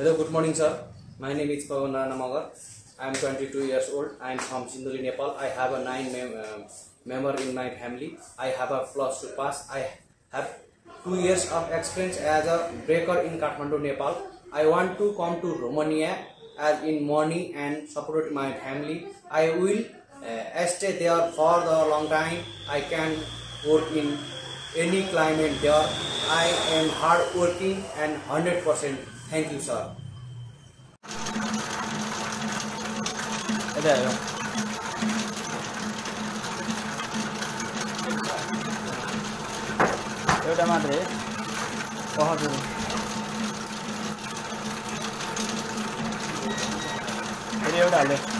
Hello, good morning, sir. My name is Paban Rana Magar. I am 22 years old. I am from Sinduli, Nepal. I have a nine mem- uh, member in my family. I have a plus two pass. I have two years of experience as a breaker in Kathmandu, Nepal. I want to come to Romania as in money and support my family. I will uh, stay there for the long time. I can work in any climate there. I am hard working and 100%. Thank you, sir. हेर एउटा मात्रै पहर फेरि एउटा हाल्यो